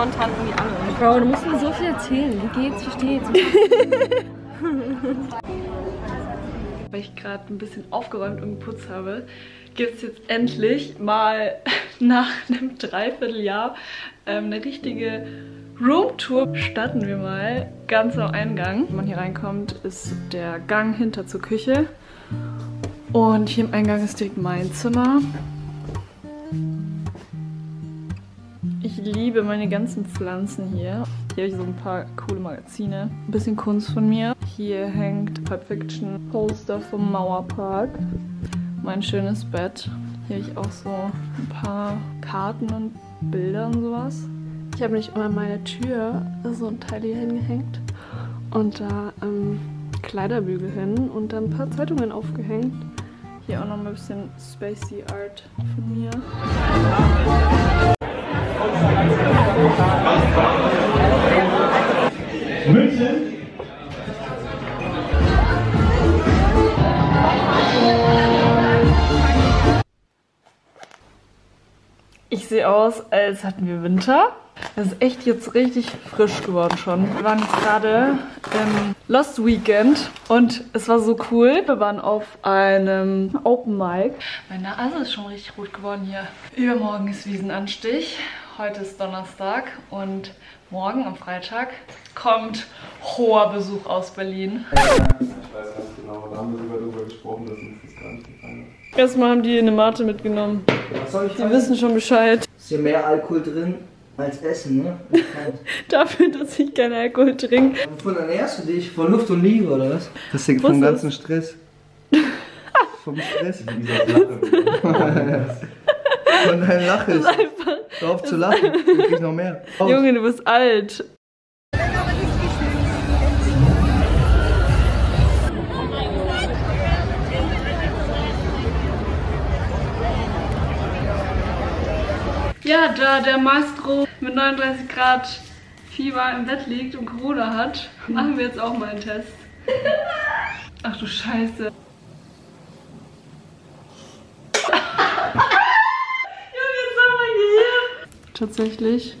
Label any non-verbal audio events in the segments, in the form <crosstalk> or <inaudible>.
momentan irgendwie alle. Bro, du musst mir so viel erzählen. Wie geht's? Wie steht's? <laughs> Weil ich gerade ein bisschen aufgeräumt und geputzt habe, gibt es jetzt endlich mal <laughs> nach einem Dreivierteljahr ähm, eine richtige Roomtour. Starten wir mal ganz am Eingang. Wenn man hier reinkommt, ist der Gang hinter zur Küche. Und hier im Eingang ist direkt mein Zimmer. Ich liebe meine ganzen Pflanzen hier. Hier habe ich so ein paar coole Magazine. Ein bisschen Kunst von mir. Hier hängt Pulp Fiction Poster vom Mauerpark. Mein schönes Bett. Hier habe ich auch so ein paar Karten und Bilder und sowas. Ich habe nicht immer meine Tür so ein Teil hier hingehängt und da ähm, Kleiderbügel hin und dann ein paar Zeitungen aufgehängt. Hier auch noch ein bisschen Spacey Art von mir. München. Ich sehe aus, als hatten wir Winter. Es ist echt jetzt richtig frisch geworden schon. Wir waren jetzt gerade im Lost Weekend und es war so cool. Wir waren auf einem Open Mic. Meine Nase ist schon richtig rot geworden hier. Übermorgen ist Wiesenanstich. Heute ist Donnerstag und morgen am Freitag kommt hoher Besuch aus Berlin. Ich weiß ganz genau, da haben wir sogar drüber gesprochen, dass uns das gar nicht gefallen hat. Erstmal haben die eine Mate mitgenommen. Was soll ich Die wissen schon Bescheid. Ist hier mehr Alkohol drin als Essen, ne? <laughs> Dafür, dass ich keinen Alkohol trinke. Wovon ernährst du dich? Von Luft und Liebe, oder was? Das hängt vom vom ganzen ganzen Stress. <laughs> Vom Stress. <laughs> Von deinem Lachen. Hör auf zu lachen. <laughs> Du kriegst noch mehr. Raus. Junge, du bist alt. Ja, da der Maestro mit 39 Grad Fieber im Bett liegt und Corona hat, machen wir jetzt auch mal einen Test. Ach du Scheiße. Junge, jetzt war mein Gehirn. Tatsächlich.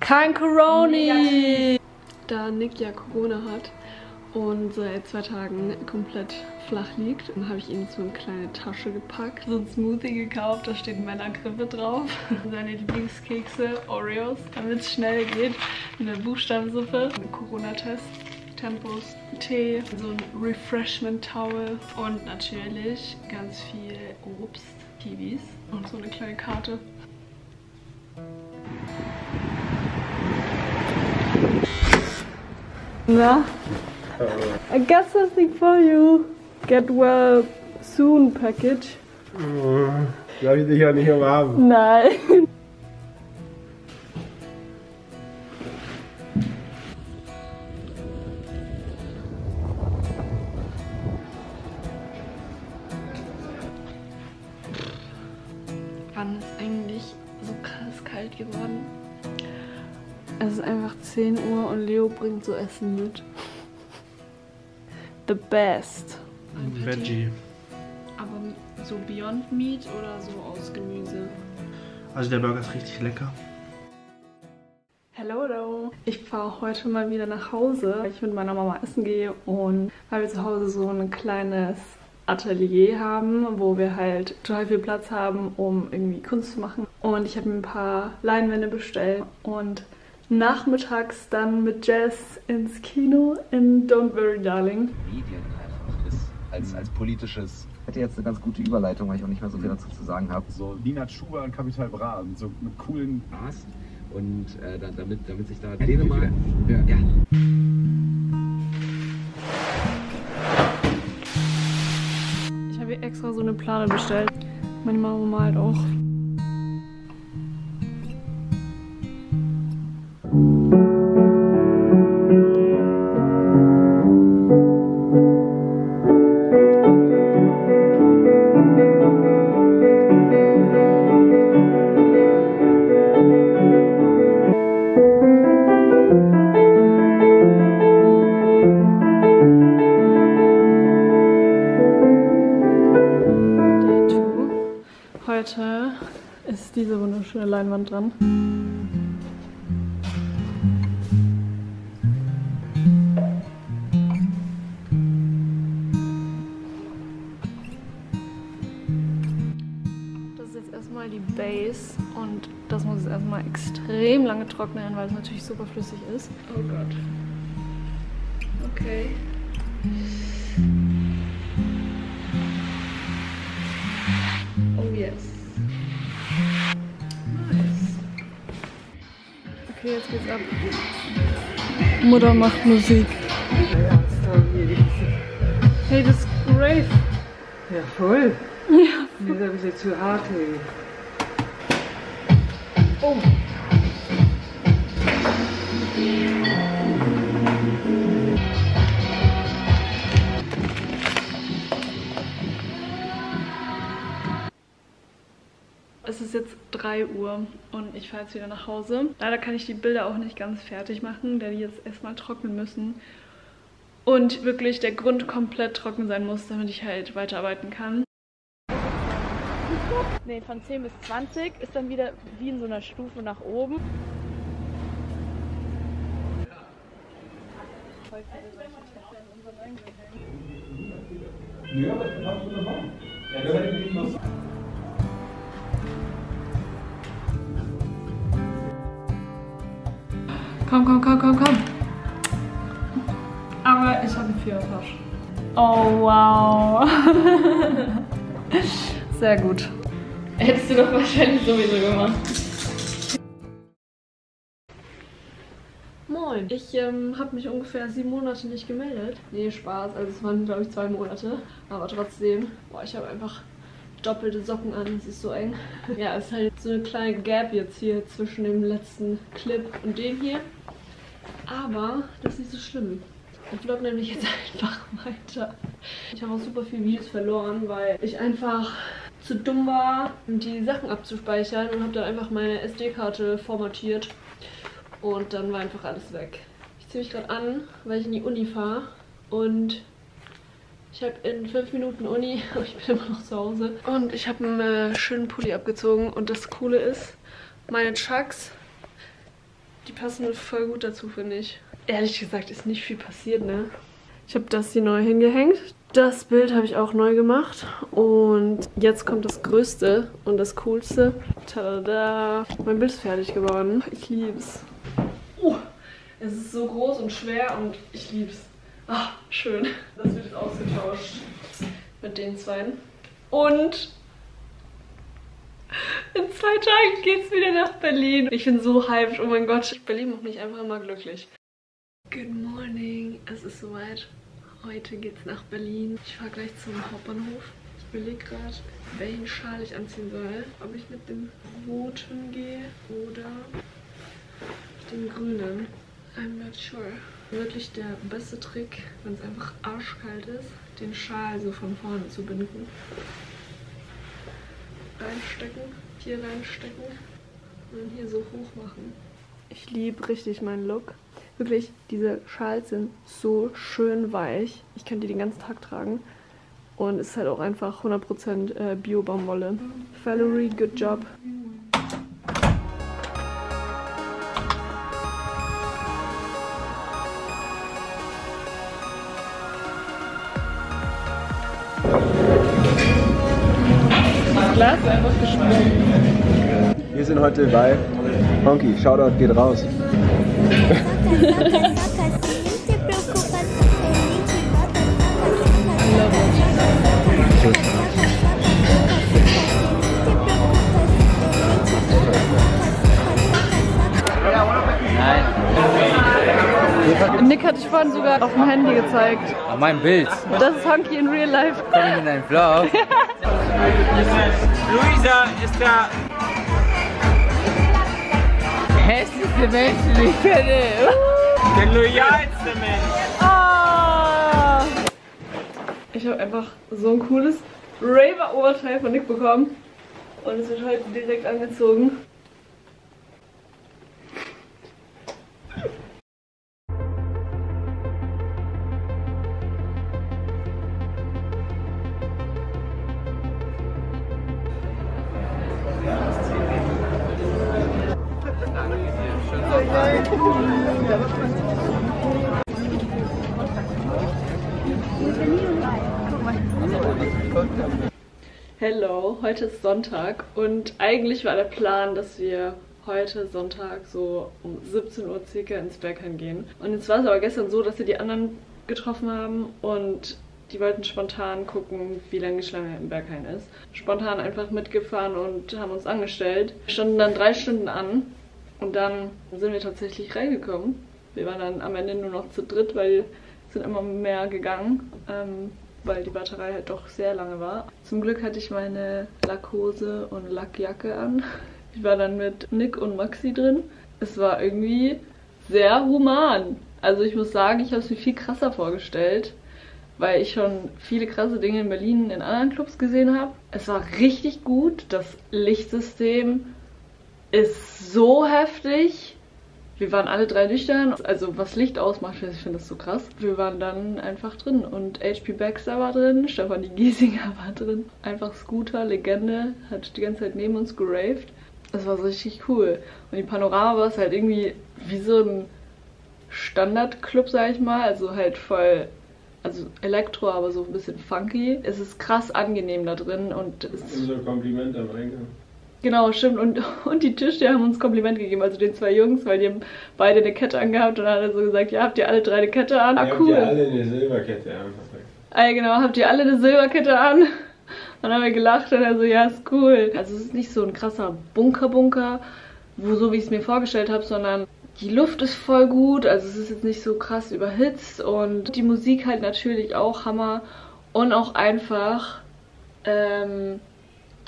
Kein Coroni! Da Nick ja Corona hat und seit zwei Tagen komplett flach liegt, dann habe ich ihm so eine kleine Tasche gepackt, so ein Smoothie gekauft, da steht Männergrippe drauf. <laughs> Seine Lieblingskekse, Oreos, damit es schnell geht. Eine Buchstabensuppe, ein Corona-Test. Tempos, Tee, so ein Refreshment-Towel und natürlich ganz viel Obst, Kiwis und so eine kleine Karte. Na? I got something for you. Get well soon package. Darf ich dich ja nicht umarmen. Nein. Kalt geworden? Es ist einfach 10 Uhr und Leo bringt so Essen mit. The best. Veggie. Aber so Beyond Meat oder so aus Gemüse? Also der Burger ist richtig lecker. Hello, hello. Ich fahre heute mal wieder nach Hause, weil ich mit meiner Mama essen gehe und weil wir zu Hause so ein kleines Atelier haben, wo wir halt total viel Platz haben, um irgendwie Kunst zu machen. Und ich habe mir ein paar Leinwände bestellt und nachmittags dann mit Jazz ins Kino in Don't Worry Darling. Medien einfach ist, als, als politisches. Ich hätte jetzt eine ganz gute Überleitung, weil ich auch nicht mehr so viel dazu zu sagen habe. so Nina Schuber und Capital Bra mit so mit coolen Ast und äh, da, damit, damit sich da Dänemark. Ja. ja. Extra so eine Plane bestellt. Meine Mama malt auch. Leinwand dran. Das ist jetzt erstmal die Base und das muss jetzt erstmal extrem lange trocknen, weil es natürlich super flüssig ist. Oh Gott. Okay. Oh yes. Okay, jetzt geht's ab. Mutter macht Musik. Hey, das ist Grave. Ja, voll. Ja. Das ist ein bisschen zu hart. Ey. Oh. Es ist jetzt 3 Uhr und ich fahre jetzt wieder nach Hause. Leider kann ich die Bilder auch nicht ganz fertig machen, da die jetzt erstmal trocknen müssen. Und wirklich der Grund komplett trocken sein muss, damit ich halt weiterarbeiten kann. Nee, von 10 bis 20 ist dann wieder wie in so einer Stufe nach oben. Komm, komm, komm, komm, komm. Aber ich habe einen Viererpasch. Oh, wow. <laughs> Sehr gut. Hättest du doch wahrscheinlich sowieso gemacht. Moin. Ich ähm, habe mich ungefähr sieben Monate nicht gemeldet. Nee, Spaß. Also es waren, glaube ich, zwei Monate. Aber trotzdem, boah, ich habe einfach doppelte Socken an. Es ist so eng. Ja, es ist halt so eine kleine Gap jetzt hier zwischen dem letzten Clip und dem hier. Aber das ist nicht so schlimm. Ich vlog nämlich jetzt <laughs> einfach weiter. Ich habe auch super viele Videos verloren, weil ich einfach zu dumm war, die Sachen abzuspeichern und habe dann einfach meine SD-Karte formatiert. Und dann war einfach alles weg. Ich ziehe mich gerade an, weil ich in die Uni fahre. Und ich habe in fünf Minuten Uni, <laughs> aber ich bin immer noch zu Hause. Und ich habe einen äh, schönen Pulli abgezogen. Und das Coole ist, meine Chucks, die passen voll gut dazu, finde ich. Ehrlich gesagt ist nicht viel passiert, ne? Ich habe das hier neu hingehängt. Das Bild habe ich auch neu gemacht. Und jetzt kommt das Größte und das Coolste. Tada! Mein Bild ist fertig geworden. Ich lieb's. Oh, es ist so groß und schwer und ich lieb's. Ah, schön. Das wird jetzt ausgetauscht mit den beiden. Und in zwei Tagen geht's wieder nach Berlin. Ich bin so hyped. Oh mein Gott, Berlin macht mich einfach immer glücklich. Good morning. Es ist soweit. Heute geht's nach Berlin. Ich fahre gleich zum Hauptbahnhof. Ich überlege gerade, welchen Schal ich anziehen soll. Ob ich mit dem roten gehe oder mit dem grünen. I'm not sure. Wirklich der beste Trick, wenn es einfach arschkalt ist, den Schal so von vorne zu binden. Reinstecken, hier reinstecken und dann hier so hoch machen. Ich liebe richtig meinen Look. Wirklich, diese Schals sind so schön weich. Ich könnte die den ganzen Tag tragen. Und es ist halt auch einfach 100% äh, Bio-Baumwolle. Valerie, good job. Wir sind heute bei Honky. Shoutout geht raus. Nick hatte ich vorhin sogar auf dem Handy gezeigt. Auf mein Bild. Das ist Honky in real life. Komm ich in deinen Vlog? <laughs> Luisa ist der hässlichste Mensch, den ich kenne. der loyalste Mensch. Ah! Ich habe einfach so ein cooles Raver-Oberteil von Nick bekommen. Und es wird heute direkt angezogen. Hello, heute ist Sonntag und eigentlich war der Plan, dass wir heute Sonntag so um 17 Uhr circa ins Bergheim gehen. Und jetzt war es aber gestern so, dass wir die anderen getroffen haben und die wollten spontan gucken, wie lange die Schlange im Berghain ist. Spontan einfach mitgefahren und haben uns angestellt. Wir standen dann drei Stunden an und dann sind wir tatsächlich reingekommen. Wir waren dann am Ende nur noch zu dritt, weil sind immer mehr gegangen, ähm, weil die Warterei halt doch sehr lange war. Zum Glück hatte ich meine Lackhose und Lackjacke an. <laughs> Ich war dann mit Nick und Maxi drin. Es war irgendwie sehr human. Also ich muss sagen, ich habe es mir viel krasser vorgestellt weil ich schon viele krasse Dinge in Berlin in anderen Clubs gesehen habe. Es war richtig gut. Das Lichtsystem ist so heftig. Wir waren alle drei nüchtern. Also was Licht ausmacht, ich finde das so krass. Wir waren dann einfach drin und HP Baxter war drin, Stefanie Giesinger <laughs> war drin. Einfach Scooter, Legende, hat die ganze Zeit neben uns geraved. Das war so richtig cool. Und die Panorama war es halt irgendwie wie so ein Standardclub, sag ich mal. Also halt voll also Elektro, aber so ein bisschen funky. Es ist krass angenehm da drin und es so ein Kompliment am Eingang. Genau, stimmt. Und, und die Tischler haben uns Kompliment gegeben, also den zwei Jungs, weil die haben beide eine Kette angehabt und dann hat er so gesagt, ja, habt ihr alle drei eine Kette an? Ah, cool. Habt ihr alle eine Silberkette an? Ah, genau, habt ihr alle eine Silberkette an? Dann haben wir gelacht und er so, ja, ist cool. Also es ist nicht so ein krasser Bunker-Bunker, wo so wie ich es mir vorgestellt habe, sondern die Luft ist voll gut, also es ist jetzt nicht so krass überhitzt und die Musik halt natürlich auch Hammer und auch einfach ähm,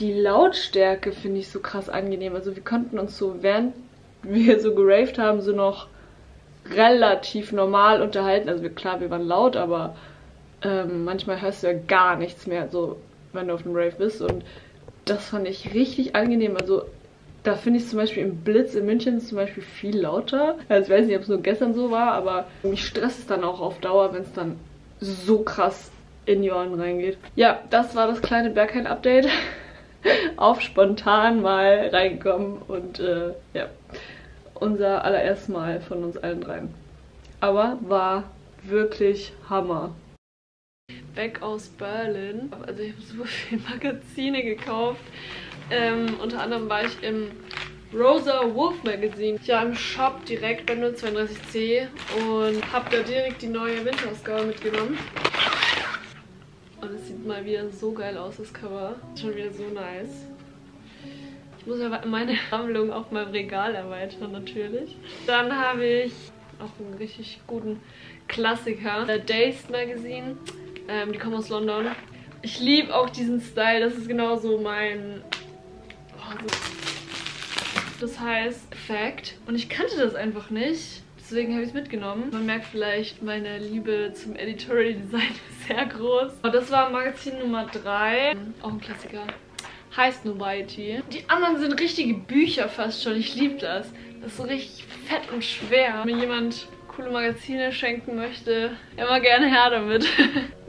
die Lautstärke finde ich so krass angenehm. Also wir konnten uns so, während wir so geraved haben, so noch relativ normal unterhalten. Also wir, klar, wir waren laut, aber ähm, manchmal hörst du ja gar nichts mehr, so wenn du auf einem Rave bist und das fand ich richtig angenehm. Also da finde ich zum Beispiel im Blitz in München zum Beispiel viel lauter. Also ich weiß nicht, ob es nur gestern so war, aber mich stresst es dann auch auf Dauer, wenn es dann so krass in die Ohren reingeht. Ja, das war das kleine Berghain-Update. <laughs> <laughs> auf spontan mal reinkommen und äh, ja, unser allererstes Mal von uns allen dreien. Aber war wirklich Hammer. Weg aus Berlin. Also ich habe so viele <laughs> Magazine gekauft. Ähm, unter anderem war ich im Rosa Wolf Magazine. Ja, im Shop direkt bei 032C und habe da direkt die neue Winterausgabe mitgenommen. Und es sieht mal wieder so geil aus, das Cover. Schon wieder so nice. Ich muss aber meine <laughs> Sammlung auf meinem Regal erweitern, natürlich. Dann habe ich auch einen richtig guten Klassiker. Der Dazed Magazine. Ähm, die kommen aus London. Ich liebe auch diesen Style. Das ist genauso mein das heißt Fact. Und ich kannte das einfach nicht. Deswegen habe ich es mitgenommen. Man merkt vielleicht, meine Liebe zum Editorial Design <laughs> ist sehr groß. Und das war Magazin Nummer 3. Auch ein Klassiker. Heißt Nobiety. Die anderen sind richtige Bücher fast schon. Ich liebe das. Das ist so richtig fett und schwer. Wenn mir jemand coole Magazine schenken möchte, immer gerne her damit. <laughs>